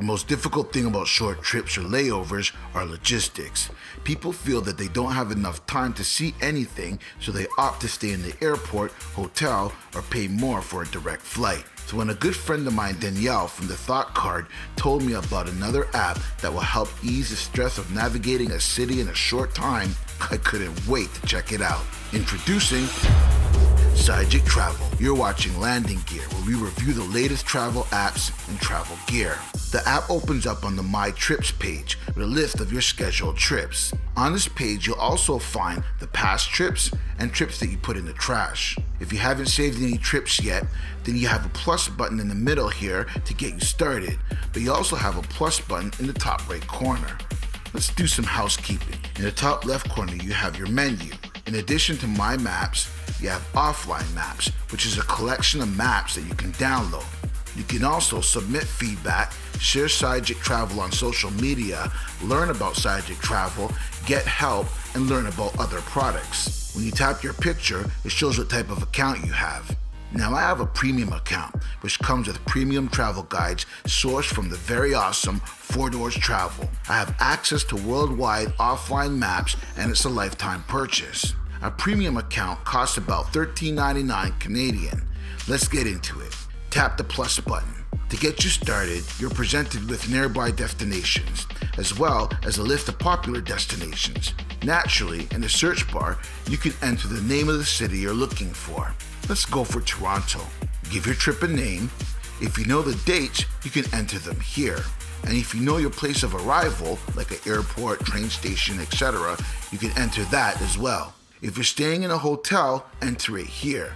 The most difficult thing about short trips or layovers are logistics. People feel that they don't have enough time to see anything, so they opt to stay in the airport, hotel, or pay more for a direct flight. So when a good friend of mine, Danielle from the Thought Card, told me about another app that will help ease the stress of navigating a city in a short time, I couldn't wait to check it out. Introducing Sygic Travel. You're watching Landing Gear, where we review the latest travel apps and travel gear. The app opens up on the My Trips page with a list of your scheduled trips. On this page, you'll also find the past trips and trips that you put in the trash. If you haven't saved any trips yet, then you have a plus button in the middle here to get you started, but you also have a plus button in the top right corner. Let's do some housekeeping. In the top left corner, you have your menu. In addition to My Maps, you have Offline Maps, which is a collection of maps that you can download. You can also submit feedback, share Sygic Travel on social media, learn about Sygic Travel, get help, and learn about other products. When you tap your picture, it shows what type of account you have. Now, I have a premium account, which comes with premium travel guides sourced from the very awesome Fodor's Travel. I have access to worldwide offline maps, and it's a lifetime purchase. A premium account costs about $13.99 Canadian. Let's get into it. Tap the plus button. To get you started, you're presented with nearby destinations, as well as a list of popular destinations. Naturally, in the search bar, you can enter the name of the city you're looking for. Let's go for Toronto. Give your trip a name. If you know the dates, you can enter them here. And if you know your place of arrival, like an airport, train station, etc., you can enter that as well. If you're staying in a hotel, enter it here.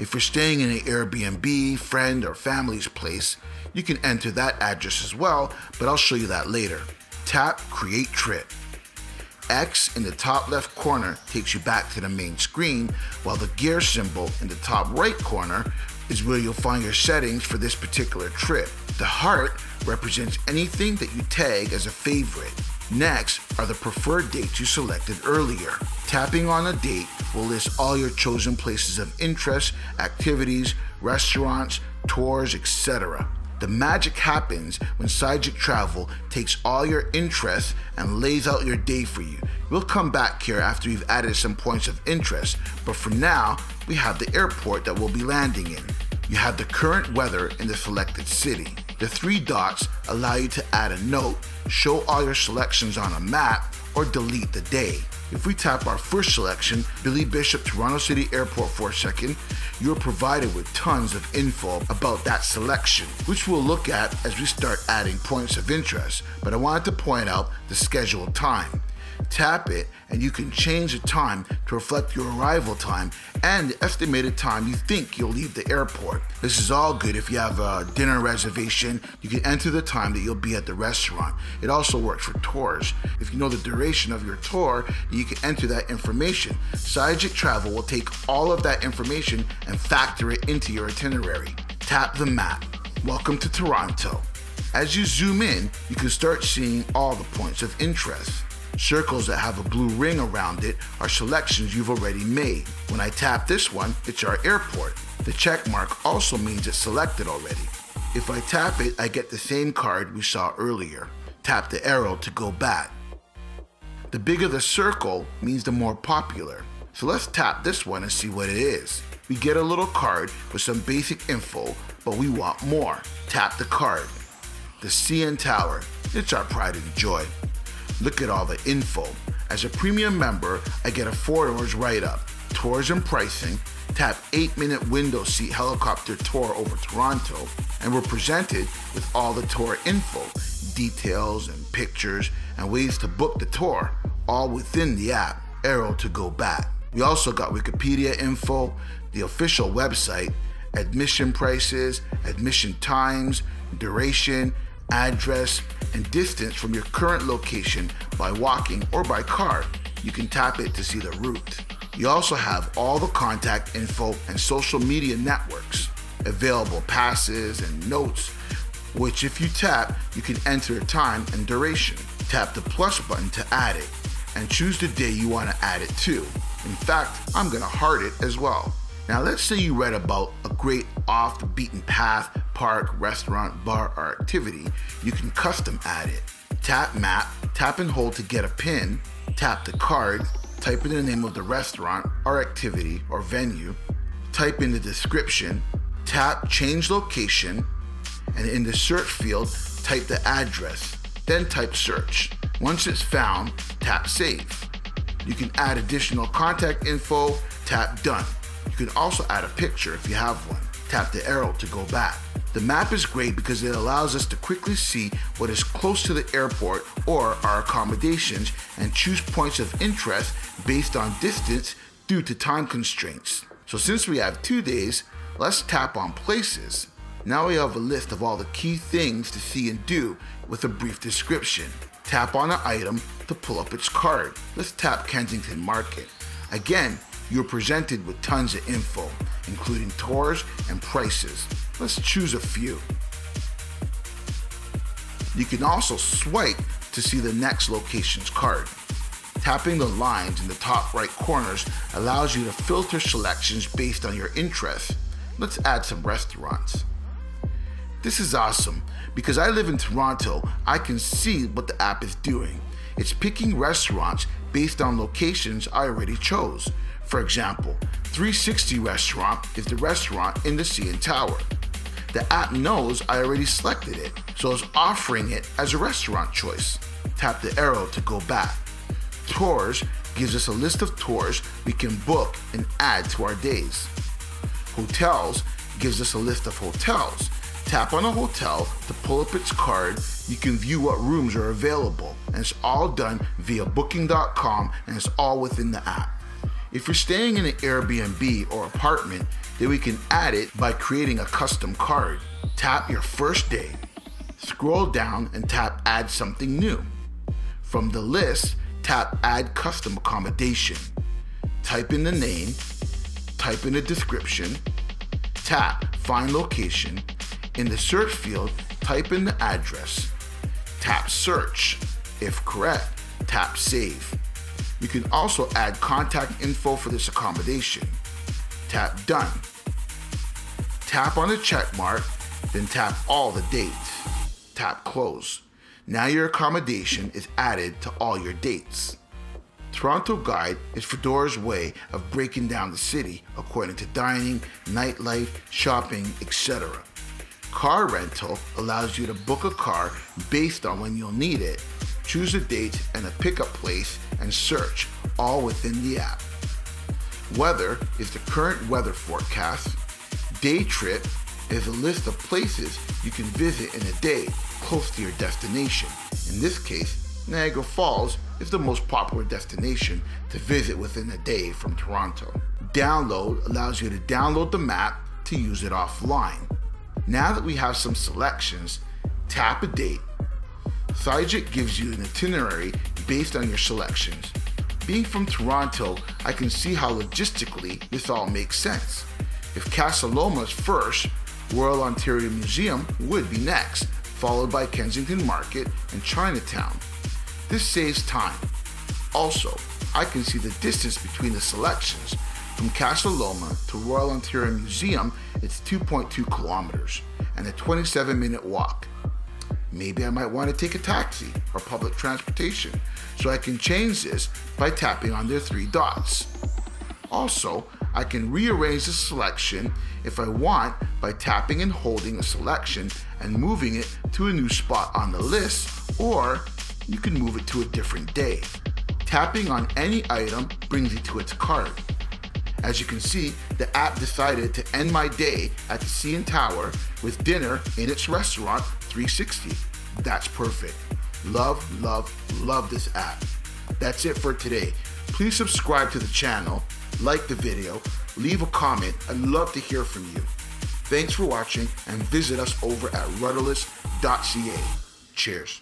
If you're staying in an Airbnb, friend, or family's place, you can enter that address as well, but I'll show you that later. Tap Create Trip. X in the top left corner takes you back to the main screen, while the gear symbol in the top right corner is where you'll find your settings for this particular trip. The heart represents anything that you tag as a favorite. Next are the preferred dates you selected earlier. Tapping on a date will list all your chosen places of interest, activities, restaurants, tours, etc. The magic happens when Sygic Travel takes all your interests and lays out your day for you. We'll come back here after we've added some points of interest, but for now, we have the airport that we'll be landing in. You have the current weather in the selected city. The three dots allow you to add a note, show all your selections on a map, or delete the day. If we tap our first selection, Billy Bishop Toronto City Airport for a second, you're provided with tons of info about that selection, which we'll look at as we start adding points of interest. But I wanted to point out the scheduled time. Tap it and you can change the time to reflect your arrival time and the estimated time you think you'll leave the airport. This is all good if you have a dinner reservation. You can enter the time that you'll be at the restaurant. It also works for tours. If you know the duration of your tour, you can enter that information. Sygic Travel will take all of that information and factor it into your itinerary. Tap the map. Welcome to Toronto. As you zoom in, you can start seeing all the points of interest. Circles that have a blue ring around it are selections you've already made. When I tap this one, it's our airport. The check mark also means it's selected already. If I tap it, I get the same card we saw earlier. Tap the arrow to go back. The bigger the circle means the more popular. So let's tap this one and see what it is. We get a little card with some basic info, but we want more. Tap the card. The CN Tower. It's our pride and joy. Look at all the info. As a premium member, I get a Fodor's write up, tours and pricing, tap 8 minute window seat helicopter tour over Toronto, and we're presented with all the tour info, details and pictures, and ways to book the tour, all within the app, Arrow to go back. We also got Wikipedia info, the official website, admission prices, admission times, duration, address, and distance from your current location by walking or by car. You can tap it to see the route. You also have all the contact info and social media networks, available passes and notes, which if you tap, you can enter time and duration. Tap the plus button to add it and choose the day you want to add it to. In fact, I'm going to heart it as well. Now, let's say you read about a great off the beaten path park, restaurant, bar, or activity. You can custom add it. Tap map, tap and hold to get a pin, tap the card, type in the name of the restaurant or activity or venue, type in the description, tap change location, and in the search field, type the address, then type search. Once it's found, tap save. You can add additional contact info, tap done. You can also add a picture if you have one. Tap the arrow to go back. The map is great because it allows us to quickly see what is close to the airport or our accommodations and choose points of interest based on distance due to time constraints. So since we have two days, let's tap on places. Now we have a list of all the key things to see and do with a brief description. Tap on an item to pull up its card. Let's tap Kensington Market. Again, you're presented with tons of info, including tours and prices. Let's choose a few. You can also swipe to see the next location's card. Tapping the lines in the top right corners allows you to filter selections based on your interests. Let's add some restaurants. This is awesome because I live in Toronto, I can see what the app is doing. It's picking restaurants based on locations I already chose. For example, 360 Restaurant is the restaurant in the CN Tower. The app knows I already selected it, so it's offering it as a restaurant choice. Tap the arrow to go back. Tours gives us a list of tours we can book and add to our days. Hotels gives us a list of hotels. Tap on a hotel to pull up its card. You can view what rooms are available, and it's all done via booking.com and it's all within the app. If you're staying in an Airbnb or apartment, then we can add it by creating a custom card. Tap your first day, scroll down and tap add something new. From the list, tap add custom accommodation. Type in the name, type in the description, tap find location. In the search field, type in the address. Tap search. If correct, tap save. You can also add contact info for this accommodation. Tap Done. Tap on the check mark, then tap all the dates. Tap Close. Now your accommodation is added to all your dates. Toronto Guide is Fodor's way of breaking down the city according to dining, nightlife, shopping, etc. Car rental allows you to book a car based on when you'll need it, choose a date and a pickup place, and search, all within the app. Weather is the current weather forecast. Day trip is a list of places you can visit in a day close to your destination. In this case, Niagara Falls is the most popular destination to visit within a day from Toronto. Download allows you to download the map to use it offline. Now that we have some selections, tap a date Sygic gives you an itinerary based on your selections. Being from Toronto, I can see how logistically this all makes sense. If Casa Loma is first, Royal Ontario Museum would be next, followed by Kensington Market and Chinatown. This saves time. Also, I can see the distance between the selections. From Casa Loma to Royal Ontario Museum, it's 2.2 kilometers and a 27 minute walk. Maybe I might want to take a taxi or public transportation, so I can change this by tapping on their three dots. Also, I can rearrange the selection if I want by tapping and holding a selection and moving it to a new spot on the list, or you can move it to a different day. Tapping on any item brings you to its card. As you can see, the app decided to end my day at the CN Tower with dinner in its restaurant 360. That's perfect. Love, love, love this app. That's it for today. Please subscribe to the channel, like the video, leave a comment. I'd love to hear from you. Thanks for watching and visit us over at rudderless.ca. Cheers.